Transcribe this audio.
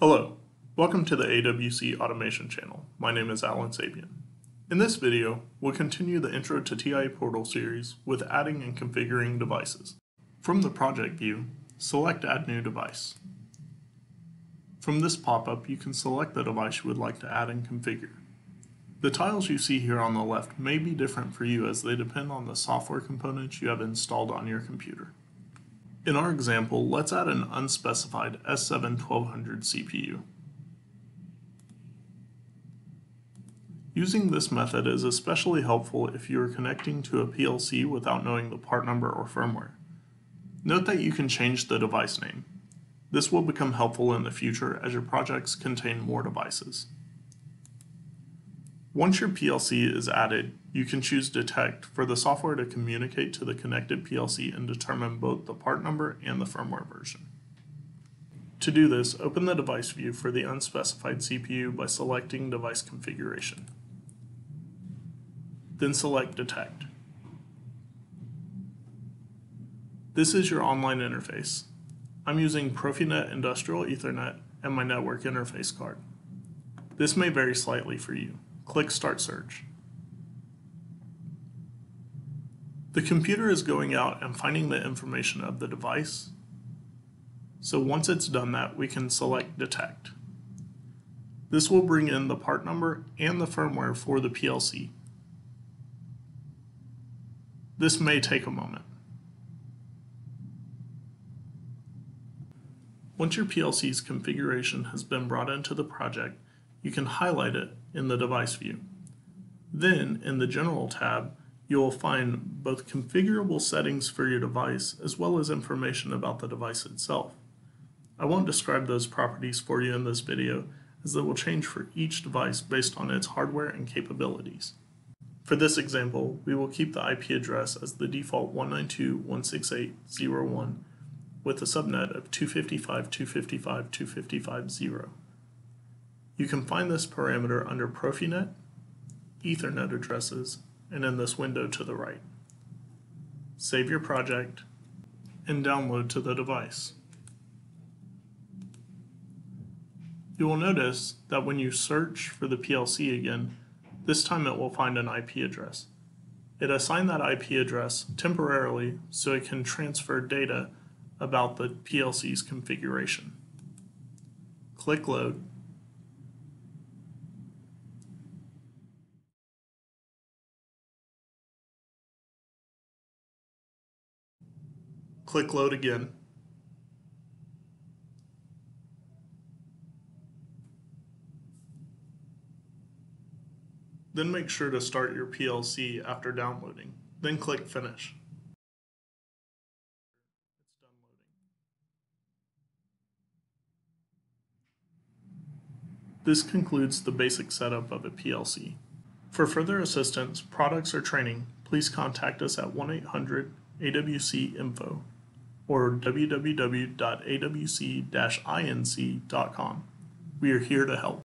Hello, welcome to the AWC Automation channel. My name is Alan Sabian. In this video, we'll continue the Intro to TIA Portal series with adding and configuring devices. From the project view, select Add New Device. From this pop-up, you can select the device you would like to add and configure. The tiles you see here on the left may be different for you as they depend on the software components you have installed on your computer. In our example, let's add an unspecified S7-1200 CPU. Using this method is especially helpful if you are connecting to a PLC without knowing the part number or firmware. Note that you can change the device name. This will become helpful in the future as your projects contain more devices. Once your PLC is added, you can choose Detect for the software to communicate to the connected PLC and determine both the part number and the firmware version. To do this, open the device view for the unspecified CPU by selecting Device Configuration. Then select Detect. This is your online interface. I'm using Profinet Industrial Ethernet and my network interface card. This may vary slightly for you. Click Start Search. The computer is going out and finding the information of the device. So once it's done that, we can select Detect. This will bring in the part number and the firmware for the PLC. This may take a moment. Once your PLC's configuration has been brought into the project, you can highlight it in the device view. Then, in the General tab, you will find both configurable settings for your device as well as information about the device itself. I won't describe those properties for you in this video as they will change for each device based on its hardware and capabilities. For this example, we will keep the IP address as the default 192.168.0.1 with a subnet of 255.255.255.0. You can find this parameter under Profinet, Ethernet addresses, and in this window to the right. Save your project and download to the device. You will notice that when you search for the PLC again, this time it will find an IP address. It assigned that IP address temporarily so it can transfer data about the PLC's configuration. Click Load Click Load again. Then make sure to start your PLC after downloading. Then click Finish. This concludes the basic setup of a PLC. For further assistance, products, or training, please contact us at 1 800 AWC Info or www.awc-inc.com. We are here to help.